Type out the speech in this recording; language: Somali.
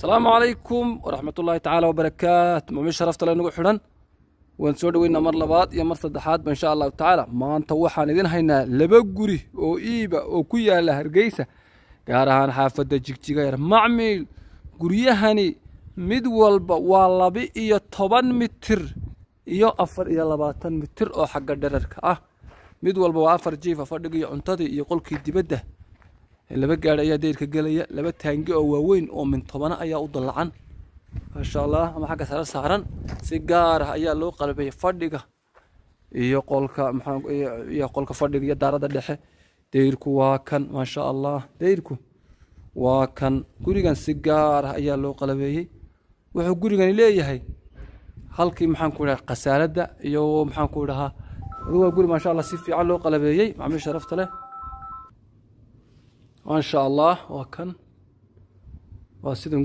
asalaamu calaykum waraxmat ullaahi tacaala wabarakaatu mumin sharafta le nagu xidhan? Waan soo dhoweynaa mar labaad iyo mar saddexaadba insha allahu tacaala maanta waxaan idin haynaa laba guri oo iiba oo ku yaalla hargeysa gaar ahaan xaafadda jigjiga yar. Macmiil guryahani mid walba waa laba iyo toban mitir iyo afar iyo labaatan mitir oo xagga dherarka ah. Mid walba waa afar jiifa fadhigii cuntadii iyo qolkii dibadda laba gaari ayaa dayrka gelaya laba taangi oo waaweyn oo min tobana ayaa u dallacan maasha allah ama xagga sare saaran. Si gaar ah ayaa loo qalbeeyay fadhiga iyo qolka iyo qolka fadhiga iyo daaradda dhexe. Dayrku waa kan maasha allah dayrku waa kan. Gurigan si gaar ah ayaa loo qalabeeyey wuxuu gurigani leeyahay halkii maxaan ku idhaha khasaaladda iyo maxaan ku idhahaa adigu waa guri maasha allah si fiican loo qalabeeyey macmiil sharafta leh maasha allah waa kan waa sidan